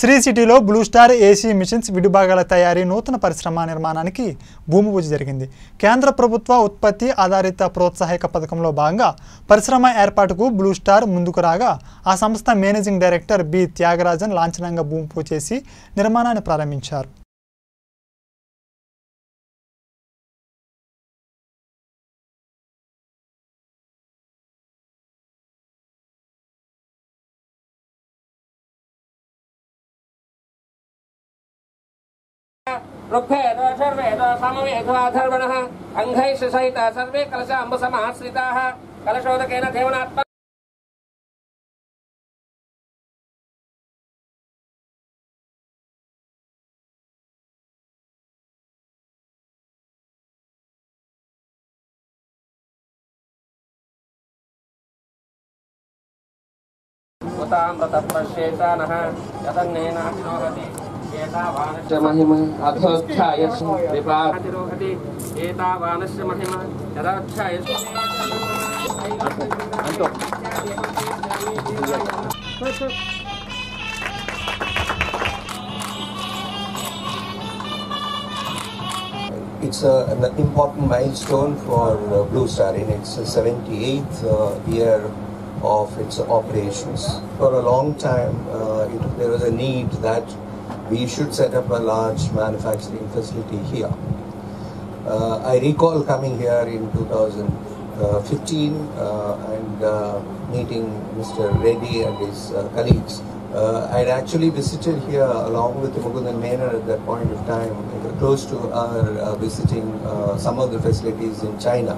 శ్రీ సిటీలో blue star AC machines విడిభాగాల తయారీ నూతన పరిశ్రమ నిర్మాణానికి భూమి పూజ జరిగింది. కేంద్ర ప్రభుత్వ ఉత్పత్తి ఆధారిత ప్రోత్సాహక పథకంలో భాగంగా పరిశ్రమ ఏర్పాటుకు బ్లూ స్టార్ ముందుకు రాగా ఆ సంస్థ మేనేజింగ్ డైరెక్టర్ బి త్యాగరాజన్ లాంఛనంగా భూమి పూజ చేసి నిర్మాణాన్ని ప్రారంభించారు. ऋग्भेद अथर्वेद सामवेदाथर्वणः अङ्घैश्च सहितः सर्वे कलश अम्बसमाश्रिताः कलशोदकेन देवनात्मा उतामृतप्रश्येतानः यदन्नेनाभिरोहति एतावानस्य महिम अधोच्छायस् विपातिरोहति एतावानस्य महिम यदाच्छायस् It's a, an important milestone for uh, Blue Star in its 78th uh, year of its operations. For a long time, uh, it, there was a need that we should set up a large manufacturing facility here. Uh, I recall coming here in 2015 uh, and uh, meeting Mr. Reddy and his uh, colleagues. Uh, I'd actually visited here along with Mukundan Menon at that point of time, close to our uh, visiting some of the facilities in China.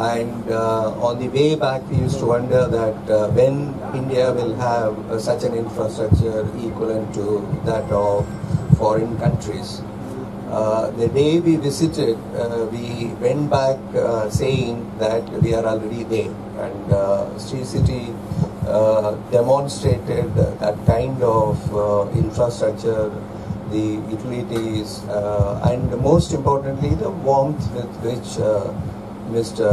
And uh, on the way back, we used to wonder that uh, when India will have uh, such an infrastructure equivalent to that of foreign countries. Uh, the day we visited, uh, we went back uh, saying that we are already there. And uh, Sri City demonstrated that kind of infrastructure, the utilities, and most importantly, the warmth with which Mr.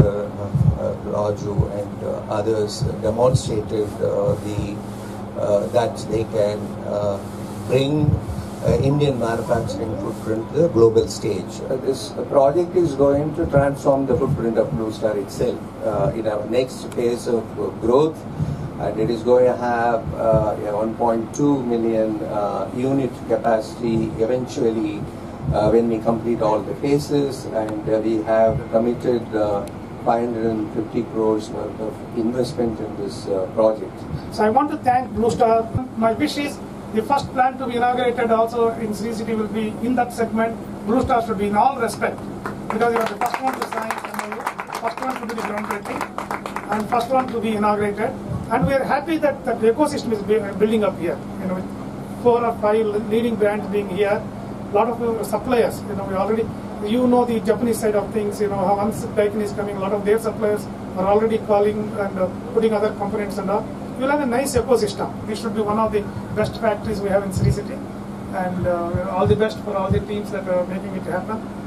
uh, Raju and uh, others demonstrated uh, the uh, that they can uh, bring uh, Indian manufacturing footprint to the global stage. Uh, this project is going to transform the footprint of Blue Star itself uh, in our next phase of uh, growth. And it is going to have uh, 1.2 million uh, unit capacity eventually uh, when we complete all the phases. And uh, we have committed uh, 550 crores worth of investment in this uh, project. So I want to thank Blue Star. My wish is the first plant to be inaugurated also in Sri City will be in that segment. Blue Star should be in all respect because you are the first one to sign MOU, first one to do the groundbreaking, and first one to be inaugurated. And we are happy that the ecosystem is building up here. You know, four or five leading brands being here, a lot of uh, suppliers. You know, we already, you know, the Japanese side of things. You know, how once Daikin is coming, a lot of their suppliers are already calling and uh, putting other components and all. We'll have a nice ecosystem. This should be one of the best factories we have in Sri City. And uh, all the best for all the teams that are making it happen.